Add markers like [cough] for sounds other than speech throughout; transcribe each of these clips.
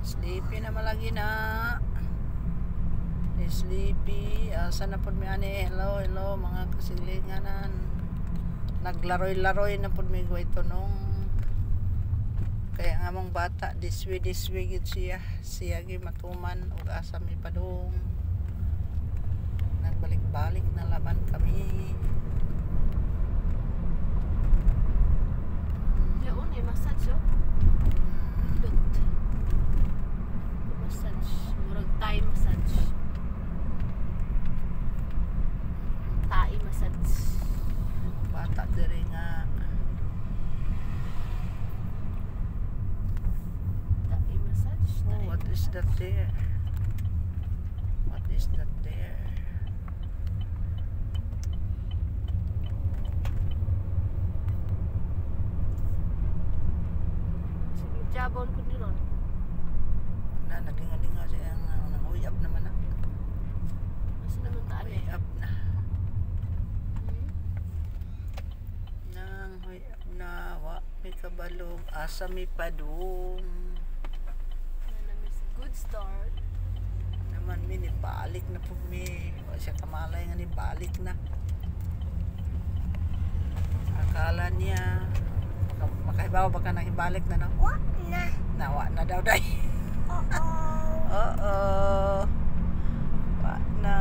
Sleepy na malagi na. Sleepy. Asa na po mi ani. Hello, hello mga kasilinganan. Naglaroy-laroy na po mi ito nung kaya nga mong bata this way this siya siya gi matuman ug asa mi padung nagbalik-balik na laban kami Yun, eh, massage oh. Hmm. Dot. Massage. Murag Thai massage. Thai massage. bata diri nga Thai massage. oh, Thai what is that there what is that there Sige, jabon ko ron. na nagingalinga siya ang uh, nang uyab naman na Kasi naman taan eh. uyab na Hmm? nang uyab na wa may kabalog asa mi padung na. Good start. naman mi ni balik na po mi wa siya kamalay nga ni balik na akala niya makahibaw baka nang ibalik na no What na? nawa na daw day Uh-oh. [laughs] oo wa na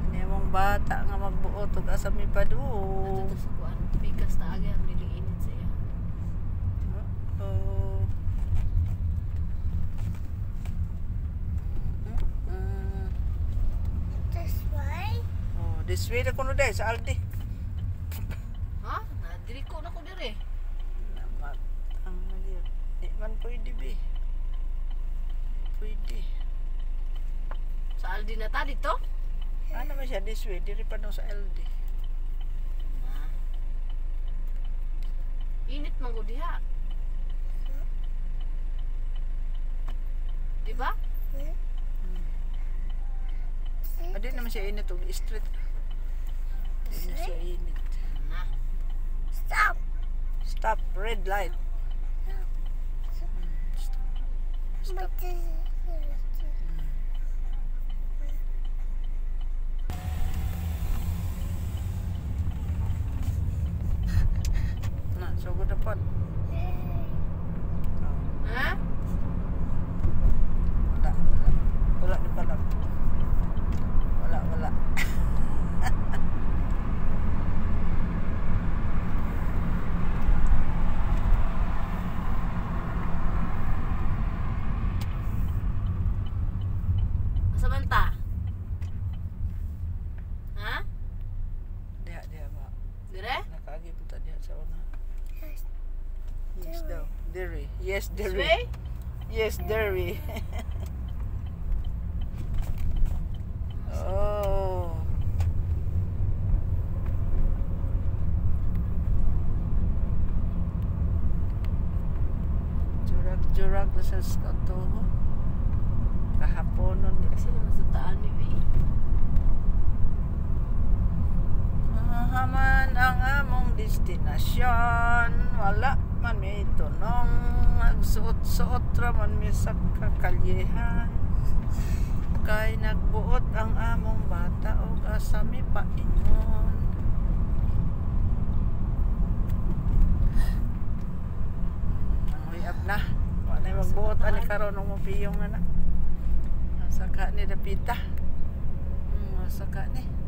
Hindi mong bata nga magbuot ug asa mi padung Ito sa kuan. Bigas ta agi ang niliinit sa iya. Oo. This way? Oh, this way na kuno day sa Aldi. Ha? Nadiri ko na ko dire. Namat ang nagyan. Di man pwede be. Pwede. Sa Aldi na ta dito? Ano man siya this way, diri pa no sa Aldi. Init man gud diha. Di ba? Adi naman siya init og street. Di na siya init. Stop. Stop, red light. Stop. What is it? Na, so good na pod. Ha? Wala, wala. Wala di pala. Wala, wala. Asa man ta? Ha? Diha, diha ba. Dire? Nakaagi po ta diha sa una. Yes. Yes daw. Diri. Yes, This diri. way? Yes, dairy. [laughs] oh. Jurak-jurak na sa skatoho. Kahaponon di. Kasi naman sa taan ni eh. Mahaman ang among destinasyon. Wala man may tunong. Nagsuot-suot ra man mi sa kakalyehan. Kay nagbuot ang among bata o asami pa ingon. Uyab na. Wala magbuot ani karon ng mapiyong na na. Saka ni Dapita. Hmm, saka ni.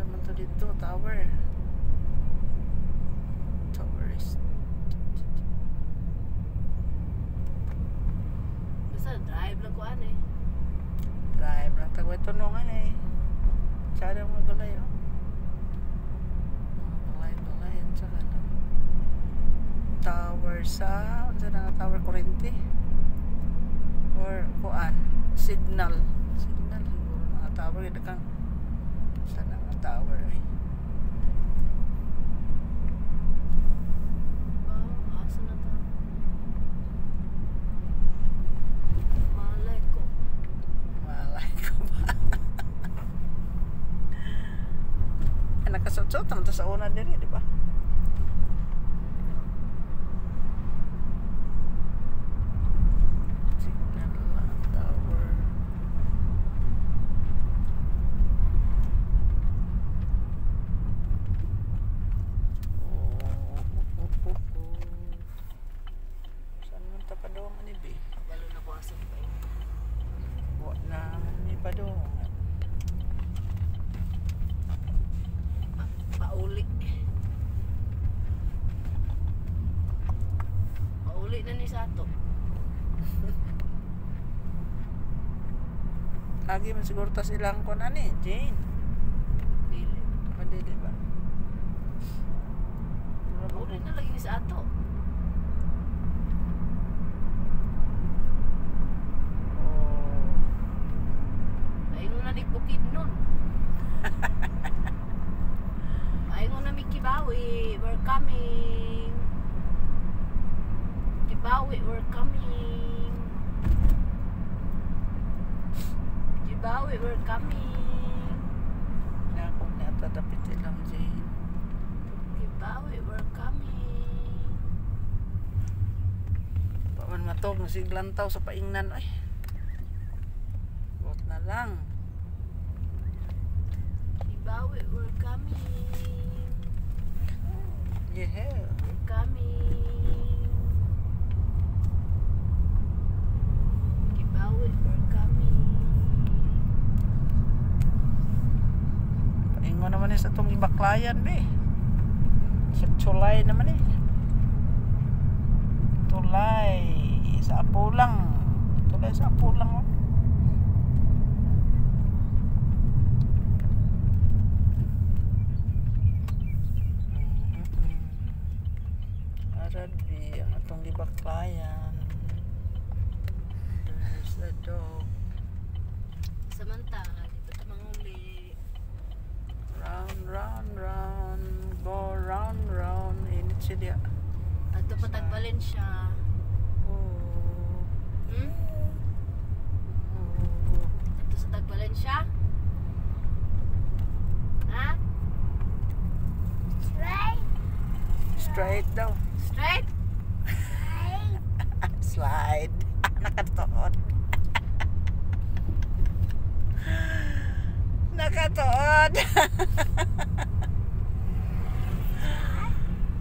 Sa man to dito, tower. Tower is Basta drive lang ko ano eh. drive lang tagway tunungan eh. Tsada mo balay oh. Balay, balay. Yan sa ano. Tower sa, ano sa nga tower kurente? Or kuan? Signal. Signal siguro mga tower. Ito kang ba? [laughs] Ay, nakasuot-suot naman sa una diri, di ba? Dili na ni sa ato. Lagi man siguro ta silang ko na ni, Jane. Dili. Madili ba? Uli na lagi sa ato. Oh. Ay mo na ni bukid nun. Ay mo na mi Kibawi. We're coming. Kibawi, we're coming. Kibawi, we're coming. Na ako ni atadapit silang Jane. Kibawi, we're coming. Paman matog na siglantaw sa paingnan ay. Buot na lang. Kibawi, we're coming. Yeah. We're coming. Kibawi, we're coming. Paingon naman eh sa itong ibaklayan be. Sa tulay naman eh. Tulay. Sa apulang. Tulay sa apulang oh. Arabi, ang atong gibaklayan. There's a dog. Samanta, dito ta manguli. Round, round, round. Go round, round. Init siya. Ato pa tag Valencia. Hmm? oh. Ato sa tag Valencia? Ha? Right. Straight daw. Straight? Right. [laughs] Slide. [laughs] Nakatuon. [laughs] Nakatuon.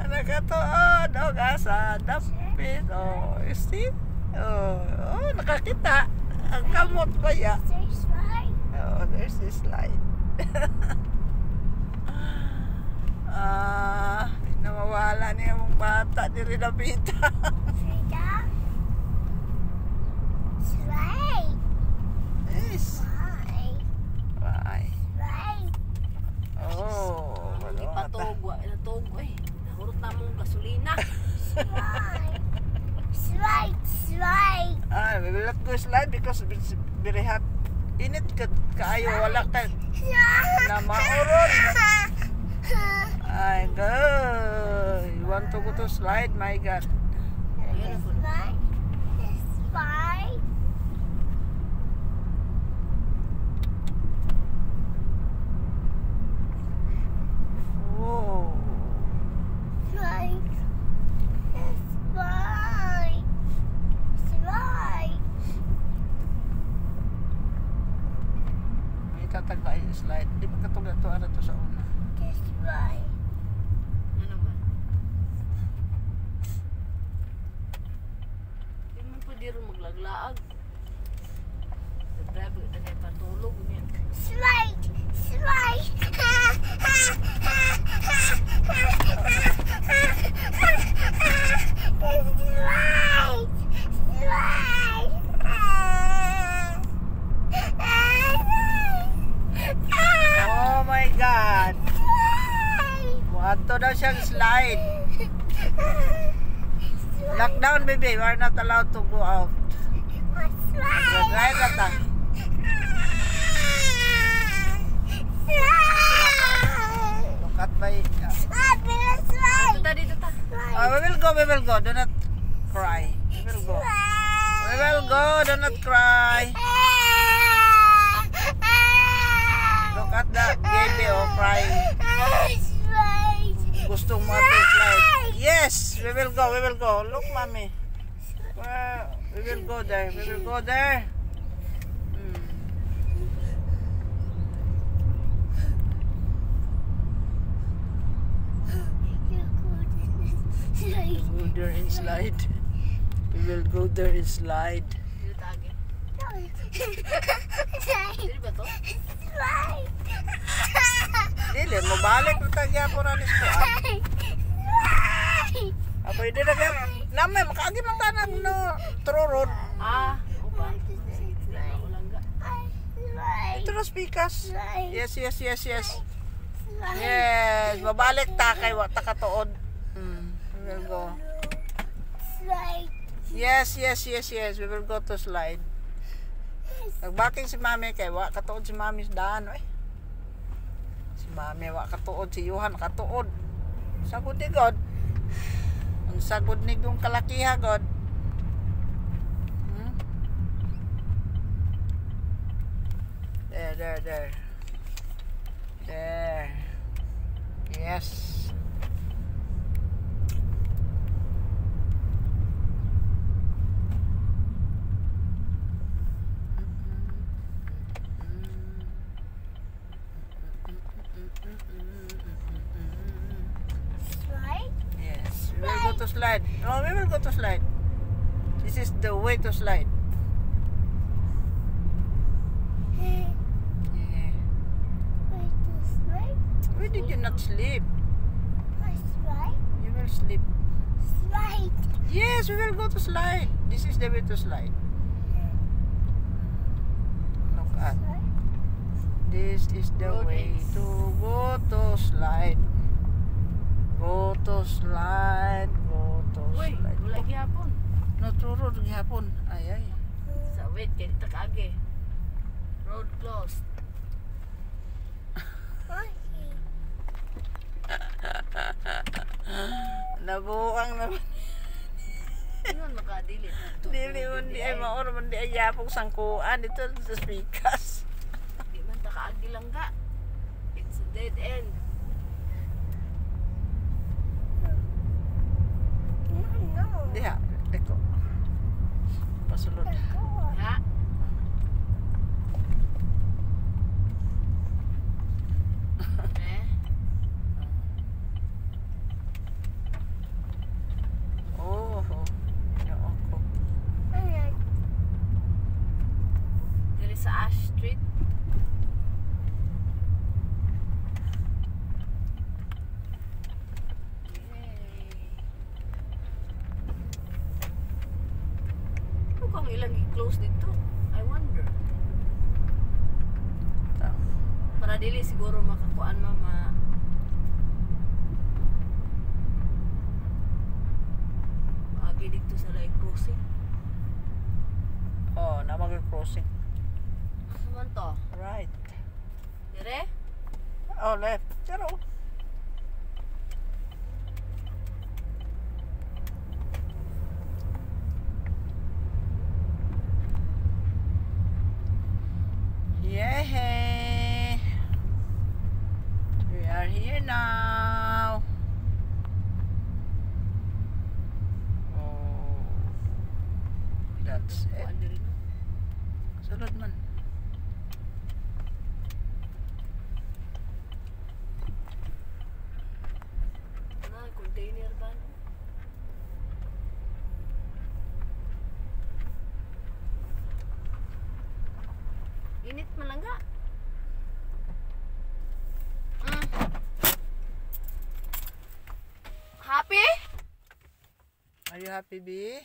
Nakatuon. Oh, gasa. Dapit. Oh, you see? Oh, oh, nakakita. Ang kamot pa ya. There's right. Oh, there's this slide. [laughs] ah, di na mawala niya mong bata di rin napita. [laughs] Frida. Right. yes. Right. Bye. Right. Oh, Hindi wala pa ata. tog. Natog. Ay, nahurot na mong gasolina. Right. Right. Right. Ah, we slide because very hot. Init ka kaayo wala ka na mauron. Ay, go. You want to go to slide, my God. Ayan ako. Right. It's fine. Oh. Right. It's fine. It's right. May tatagba yung slide. Di ba katulad to ano to sa una? It's right. Ano naman? Hindi man pwede maglaglaag. Grabe, ito kay patulog niya. It's right. It's right. Oh my God! Wanto daw siyang slide. Lockdown, baby. We are not allowed to go out. Right na ta. Look at my... Dito ta, dito ta. Oh, we will go, we will go. Do not cry. We will go. We will go. Do not cry. Look at that baby oh, crying. Gustong mo to slide. Yes, we will go, we will go. Look, mommy. Well, we will go there. We will go there. Hmm. Go there and slide. We will go there and slide. Dito ta agi. Dili ba to? Dili, mo balik na tagya po na ni Skuan. Ah, pwede na kaya. Namay, makaagi man tanan no. Ah, ga. I slide. Ito na speakers. Yes, yes, yes, yes. Yes, babalik ta kay wa ta katuod. Mm, we will go. Slide. Yes, yes, yes, yes. We will go to slide. Nagbaking si mami kay wa katuod si mami sa daan oy. Si mami wa katuod si Johan katuod. Ni God. Ang sagod ni yung kalakiha God. Hmm? There, there, there. There. Yes. We will go to slide. This is the way to slide. Yeah. Wait, this way. Why did you not sleep? I slide. You will sleep. Slide. Yes, we will go to slide. This is the way to slide. Look at. This is the Road way is- to go to slide. Go to slide. Go to Uy, slide. wala gyapon. No, turo gihapon. Ay, ay. Sa wait kay dito kaagi. Road closed. [laughs] Nabuang naman. Ingon makadili. [laughs] Dili mo di ay maor man di ay yapong sangkuan dito sa speakers. Di man ta kaagi lang ga. It's a dead end. No, no. Diha, deko. Pasulod. Go on. Ha? Eh? Oh, oh. Yoo ko. Ayan. Dili sa Ash Street. Ano kang ilang i-close dito? I wonder. Ta. Para dili siguro makakuan mama. Agi dito sa light crossing. Oh, na mag-crossing. Ano man to? Right. Dire? Oh, left. Pero Yay! We are here now. Oh, that's it. Kuan diri no? Sulod man. Na, container ba? no? Init man lang ga. Mm. Happy? Are you happy, B?